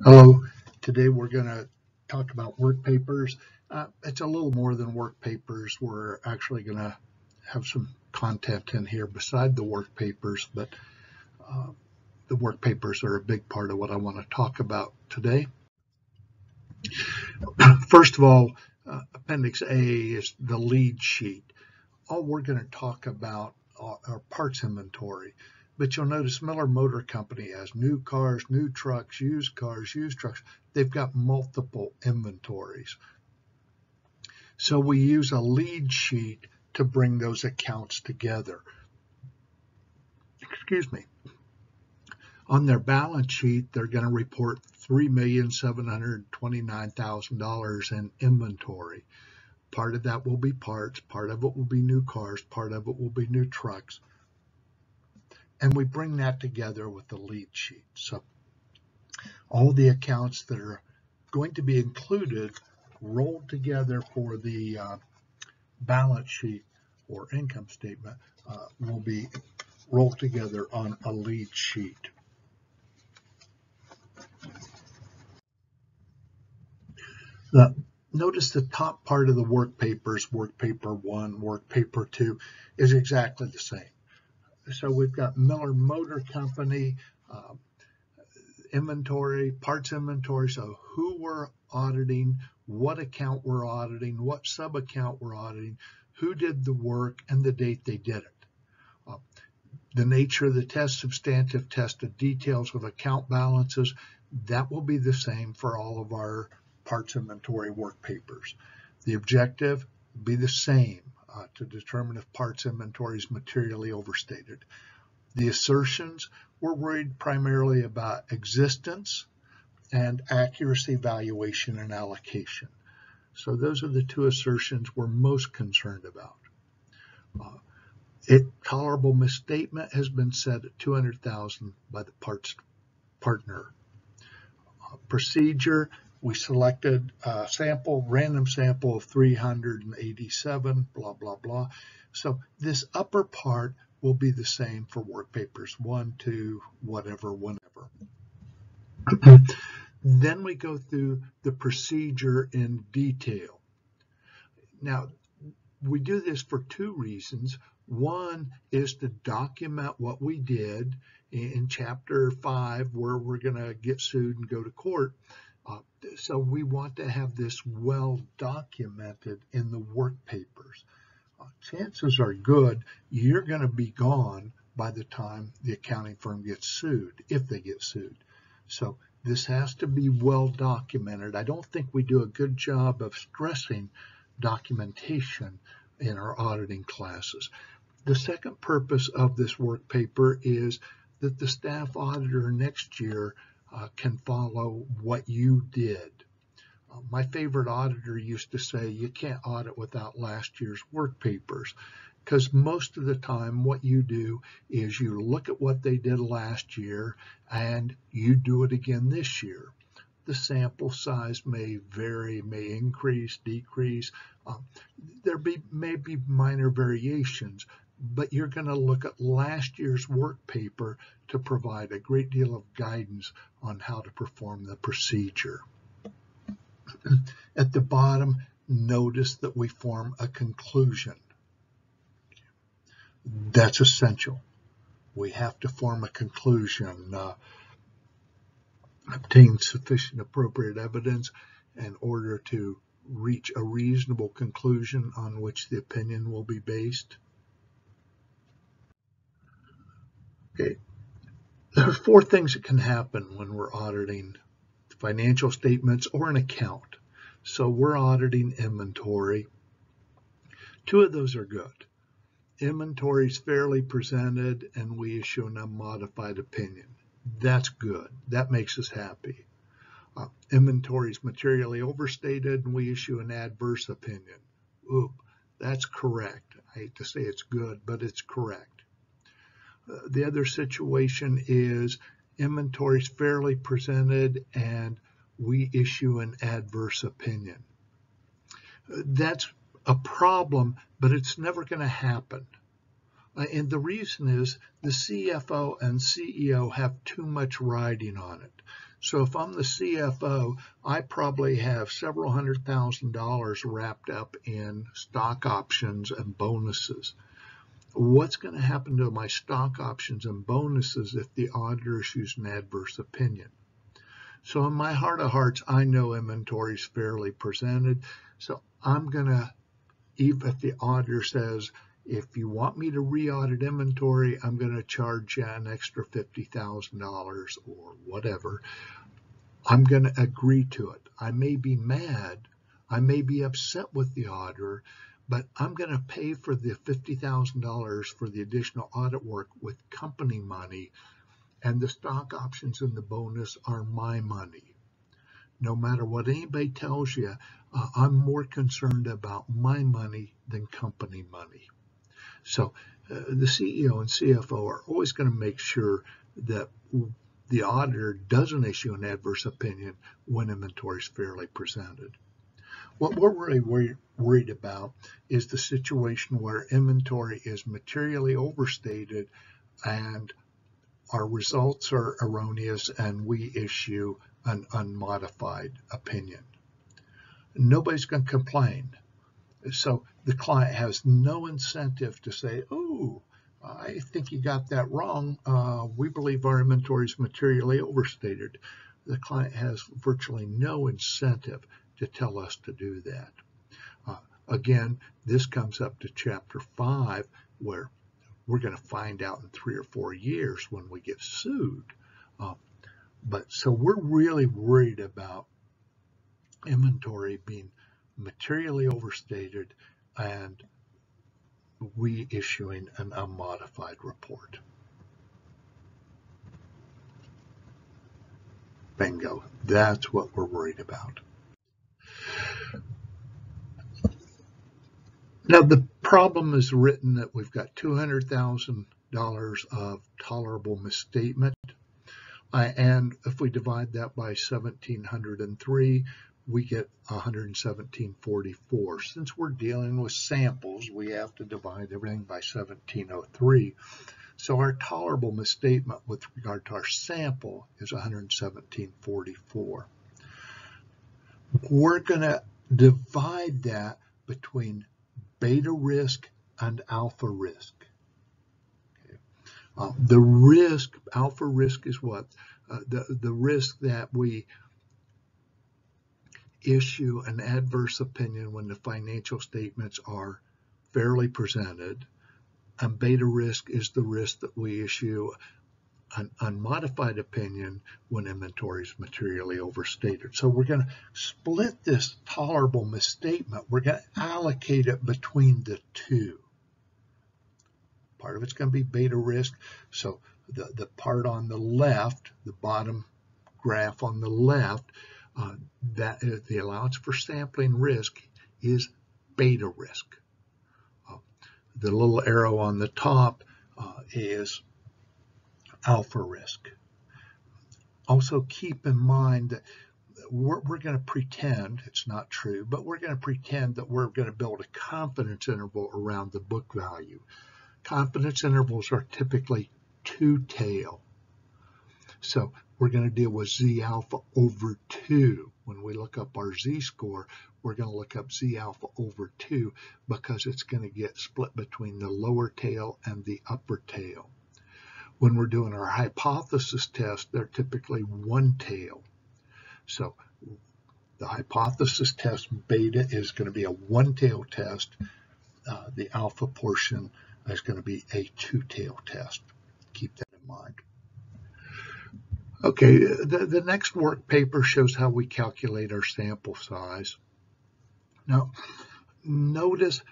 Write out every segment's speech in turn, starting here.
Hello, today we're going to talk about work papers. Uh, it's a little more than work papers. We're actually going to have some content in here beside the work papers, but uh, the work papers are a big part of what I want to talk about today. First of all, uh, Appendix A is the lead sheet. All we're going to talk about are parts inventory. But you'll notice Miller Motor Company has new cars, new trucks, used cars, used trucks. They've got multiple inventories. So we use a lead sheet to bring those accounts together. Excuse me. On their balance sheet, they're going to report $3,729,000 in inventory. Part of that will be parts, part of it will be new cars, part of it will be new trucks and we bring that together with the lead sheet. So all the accounts that are going to be included rolled together for the uh, balance sheet or income statement uh, will be rolled together on a lead sheet. Now, notice the top part of the work papers, work paper one, work paper two, is exactly the same so we've got Miller Motor Company, uh, inventory, parts inventory. So who we're auditing, what account we're auditing, what sub account we're auditing, who did the work, and the date they did it. Uh, the nature of the test, substantive test of details with account balances, that will be the same for all of our parts inventory work papers. The objective be the same uh, to determine if parts inventory is materially overstated. The assertions were worried primarily about existence and accuracy valuation and allocation. So those are the two assertions we're most concerned about. Uh, it, tolerable misstatement has been set at 200,000 by the parts partner. Uh, procedure we selected a sample, random sample of 387, blah, blah, blah. So this upper part will be the same for work papers one, two, whatever, whenever. then we go through the procedure in detail. Now, we do this for two reasons. One is to document what we did in chapter five, where we're going to get sued and go to court. Uh, so we want to have this well documented in the work papers. Uh, chances are good you're going to be gone by the time the accounting firm gets sued, if they get sued. So this has to be well documented. I don't think we do a good job of stressing documentation in our auditing classes. The second purpose of this work paper is that the staff auditor next year uh, can follow what you did. Uh, my favorite auditor used to say you can't audit without last year's work papers because most of the time what you do is you look at what they did last year and you do it again this year. The sample size may vary, may increase, decrease. Um, there be, may be minor variations, but you're going to look at last year's work paper to provide a great deal of guidance on how to perform the procedure. At the bottom, notice that we form a conclusion. That's essential. We have to form a conclusion, uh, obtain sufficient appropriate evidence in order to reach a reasonable conclusion on which the opinion will be based. Okay. There are four things that can happen when we're auditing financial statements or an account. So we're auditing inventory. Two of those are good. Inventory is fairly presented and we issue an unmodified opinion. That's good. That makes us happy. Uh, inventory is materially overstated and we issue an adverse opinion. Oop, that's correct. I hate to say it's good, but it's correct the other situation is inventory is fairly presented and we issue an adverse opinion. That's a problem, but it's never going to happen. Uh, and the reason is the CFO and CEO have too much riding on it. So if I'm the CFO, I probably have several hundred thousand dollars wrapped up in stock options and bonuses. What's going to happen to my stock options and bonuses if the auditor issues an adverse opinion? So in my heart of hearts, I know inventory is fairly presented. So I'm going to, even if the auditor says, if you want me to re-audit inventory, I'm going to charge you an extra $50,000 or whatever. I'm going to agree to it. I may be mad. I may be upset with the auditor, but I'm going to pay for the $50,000 for the additional audit work with company money and the stock options and the bonus are my money. No matter what anybody tells you, uh, I'm more concerned about my money than company money. So uh, the CEO and CFO are always going to make sure that the auditor doesn't issue an adverse opinion when inventory is fairly presented. What we're really worried about is the situation where inventory is materially overstated and our results are erroneous and we issue an unmodified opinion. Nobody's going to complain. So the client has no incentive to say, oh, I think you got that wrong. Uh, we believe our inventory is materially overstated. The client has virtually no incentive to tell us to do that. Uh, again, this comes up to chapter five, where we're going to find out in three or four years when we get sued. Uh, but so we're really worried about inventory being materially overstated and we issuing an unmodified report. Bingo. That's what we're worried about. Now the problem is written that we've got $200,000 of tolerable misstatement. Uh, and if we divide that by 1703, we get 11744. Since we're dealing with samples, we have to divide everything by 1703. So our tolerable misstatement with regard to our sample is 11744. We're going to divide that between beta risk and alpha risk. Okay. Uh, the risk, alpha risk is what? Uh, the, the risk that we issue an adverse opinion when the financial statements are fairly presented. And beta risk is the risk that we issue an unmodified opinion when inventory is materially overstated. So we're going to split this tolerable misstatement. We're going to allocate it between the two. Part of it's going to be beta risk. So the, the part on the left, the bottom graph on the left, uh, that uh, the allowance for sampling risk is beta risk. Uh, the little arrow on the top uh, is alpha risk. Also keep in mind that we're, we're going to pretend, it's not true, but we're going to pretend that we're going to build a confidence interval around the book value. Confidence intervals are typically two tail. So we're going to deal with Z alpha over 2. When we look up our Z score, we're going to look up Z alpha over 2 because it's going to get split between the lower tail and the upper tail. When we're doing our hypothesis test, they're typically one tail. So the hypothesis test beta is going to be a one tail test. Uh, the alpha portion is going to be a two tail test. Keep that in mind. Okay, the, the next work paper shows how we calculate our sample size. Now, notice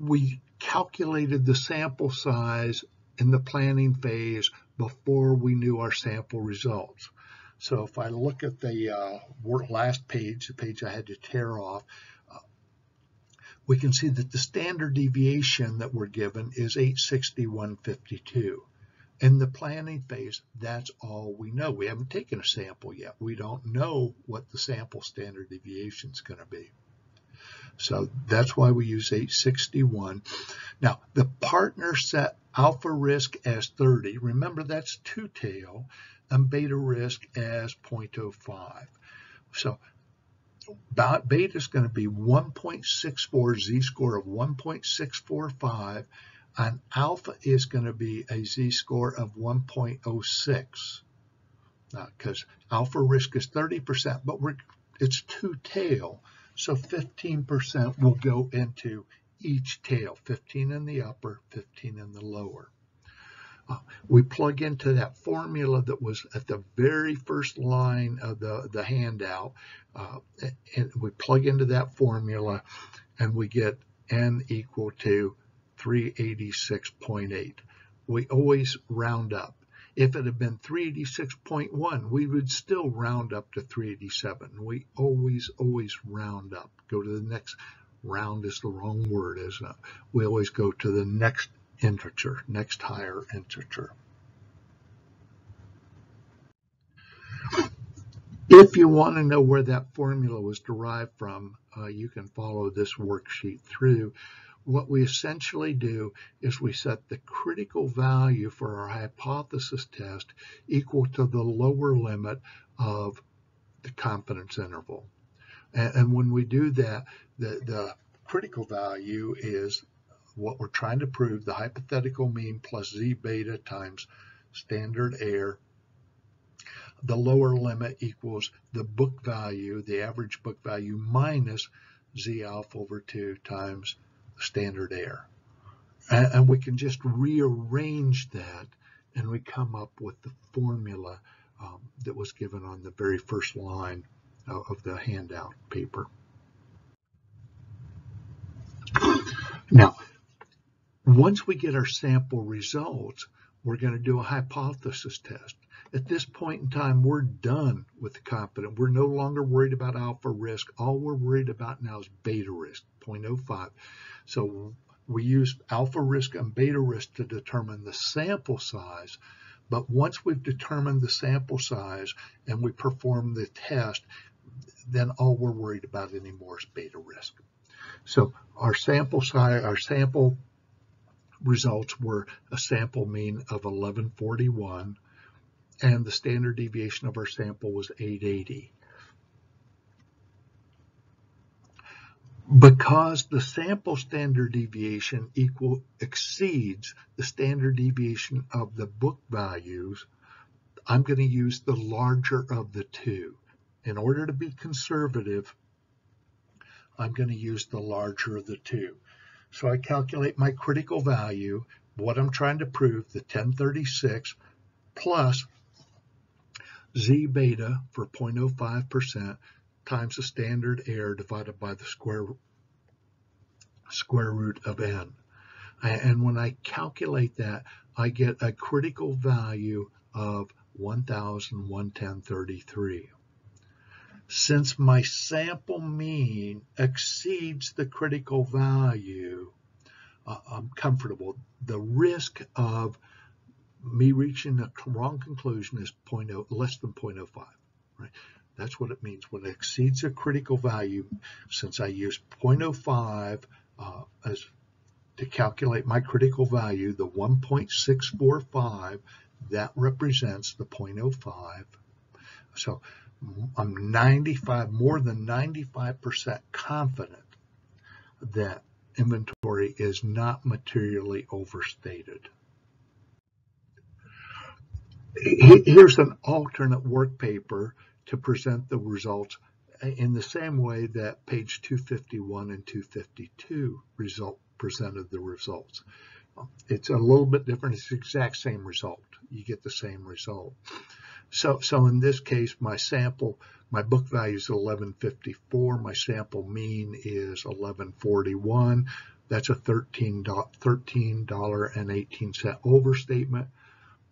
we calculated the sample size in the planning phase before we knew our sample results. So if I look at the uh, last page, the page I had to tear off, uh, we can see that the standard deviation that we're given is 861.52. In the planning phase, that's all we know. We haven't taken a sample yet. We don't know what the sample standard deviation is going to be. So that's why we use 861. Now, the partner set alpha risk as 30. Remember, that's two tail. and beta risk as 0.05. So beta is going to be 1.64 z-score of 1.645 and alpha is going to be a z-score of 1.06 because alpha risk is 30%, but it's two tail. So 15% will go into each tail, 15 in the upper, 15 in the lower. Uh, we plug into that formula that was at the very first line of the, the handout, uh, and we plug into that formula and we get n equal to 386.8. We always round up. If it had been 386.1, we would still round up to 387. We always, always round up. Go to the next, round is the wrong word, isn't it? We always go to the next integer, next higher integer. If you want to know where that formula was derived from, uh, you can follow this worksheet through. What we essentially do is we set the critical value for our hypothesis test equal to the lower limit of the confidence interval. And, and when we do that, the, the critical value is what we're trying to prove, the hypothetical mean plus z beta times standard error. The lower limit equals the book value, the average book value minus z alpha over 2 times standard error. And, and we can just rearrange that and we come up with the formula um, that was given on the very first line of, of the handout paper. Now, once we get our sample results, we're going to do a hypothesis test. At this point in time, we're done with the confidence. We're no longer worried about alpha risk. All we're worried about now is beta risk, 0.05. So we use alpha risk and beta risk to determine the sample size. But once we've determined the sample size and we perform the test, then all we're worried about anymore is beta risk. So our sample size, our sample results were a sample mean of 1141 and the standard deviation of our sample was 880. Because the sample standard deviation equal exceeds the standard deviation of the book values, I'm going to use the larger of the two. In order to be conservative, I'm going to use the larger of the two. So I calculate my critical value, what I'm trying to prove, the 1036 plus z beta for 0.05% times the standard error divided by the square square root of n. And when I calculate that, I get a critical value of 1,110.33. Since my sample mean exceeds the critical value, uh, I'm comfortable. The risk of me reaching a wrong conclusion is 0, less than 0.05, right? That's what it means. When it exceeds a critical value, since I use 0.05 uh, as to calculate my critical value, the 1.645, that represents the 0.05. So I'm 95, more than 95% confident that inventory is not materially overstated. Here's an alternate work paper to present the results in the same way that page 251 and 252 result presented the results. It's a little bit different. It's the exact same result. You get the same result. So, so in this case, my sample, my book value is 1154. My sample mean is 1141. That's a $13, $13.18 overstatement.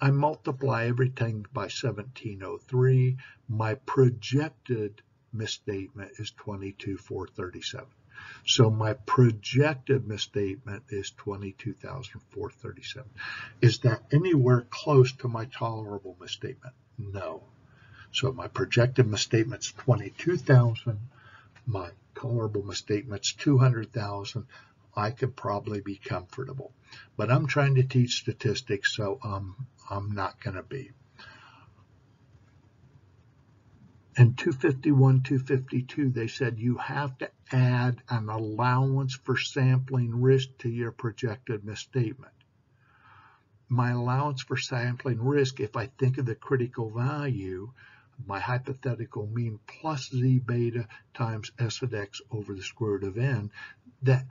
I multiply everything by 1703. My projected misstatement is 22,437. So my projected misstatement is 22,437. Is that anywhere close to my tolerable misstatement? No. So my projected misstatement's 22,000. My tolerable misstatement's 200,000. I could probably be comfortable. But I'm trying to teach statistics, so um, I'm not going to be. in 251, 252, they said you have to add an allowance for sampling risk to your projected misstatement. My allowance for sampling risk, if I think of the critical value, my hypothetical mean plus z beta times s at x over the square root of n, that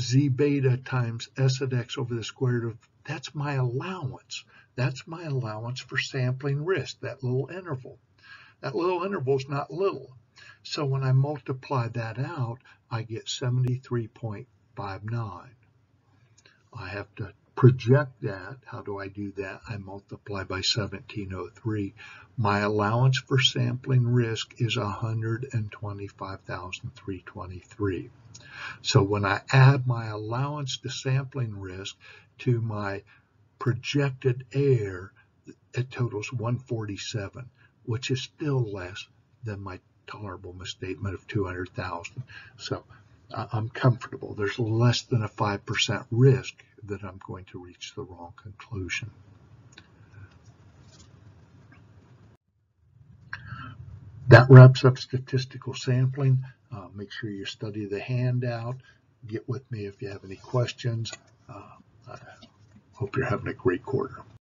z beta times s at x over the square root of, that's my allowance. That's my allowance for sampling risk, that little interval. That little interval is not little. So when I multiply that out, I get 73.59. I have to project that. How do I do that? I multiply by 1703. My allowance for sampling risk is 125,323. So when I add my allowance to sampling risk to my projected error, it totals 147, which is still less than my tolerable misstatement of 200,000. So I'm comfortable. There's less than a 5% risk that I'm going to reach the wrong conclusion. That wraps up statistical sampling. Uh, make sure you study the handout. Get with me if you have any questions. Uh, I hope you're having a great quarter.